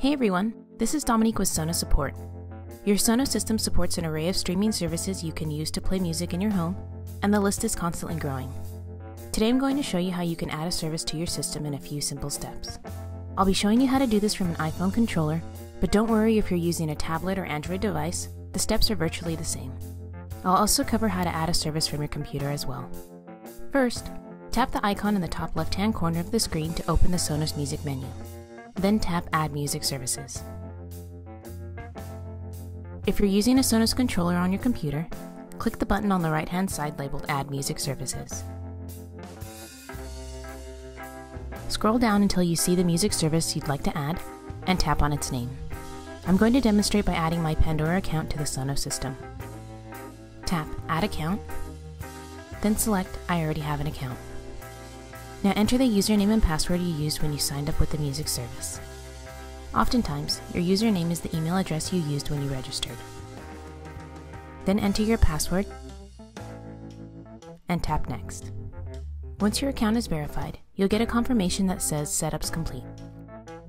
Hey everyone, this is Dominique with Sonos Support. Your Sonos system supports an array of streaming services you can use to play music in your home, and the list is constantly growing. Today I'm going to show you how you can add a service to your system in a few simple steps. I'll be showing you how to do this from an iPhone controller, but don't worry if you're using a tablet or Android device, the steps are virtually the same. I'll also cover how to add a service from your computer as well. First, tap the icon in the top left hand corner of the screen to open the Sonos Music menu. Then tap Add Music Services. If you're using a Sonos controller on your computer, click the button on the right hand side labeled Add Music Services. Scroll down until you see the music service you'd like to add and tap on its name. I'm going to demonstrate by adding my Pandora account to the Sonos system. Tap Add Account, then select I already have an account. Now enter the username and password you used when you signed up with the music service. Oftentimes, your username is the email address you used when you registered. Then enter your password and tap Next. Once your account is verified, you'll get a confirmation that says Setup's complete.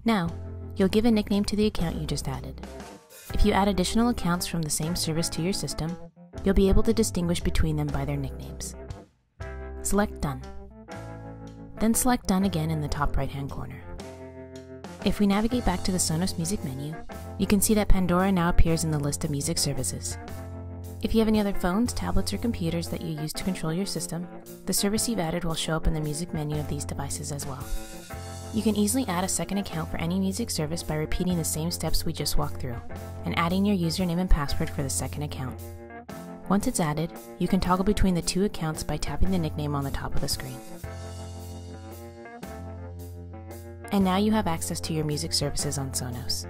Now, you'll give a nickname to the account you just added. If you add additional accounts from the same service to your system, you'll be able to distinguish between them by their nicknames. Select Done. Then select Done again in the top right hand corner. If we navigate back to the Sonos Music menu, you can see that Pandora now appears in the list of music services. If you have any other phones, tablets, or computers that you use to control your system, the service you've added will show up in the music menu of these devices as well. You can easily add a second account for any music service by repeating the same steps we just walked through, and adding your username and password for the second account. Once it's added, you can toggle between the two accounts by tapping the nickname on the top of the screen. And now you have access to your music services on Sonos.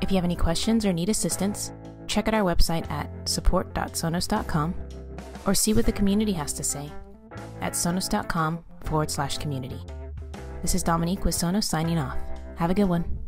If you have any questions or need assistance, check out our website at support.sonos.com or see what the community has to say at sonos.com forward slash community. This is Dominique with Sonos signing off. Have a good one.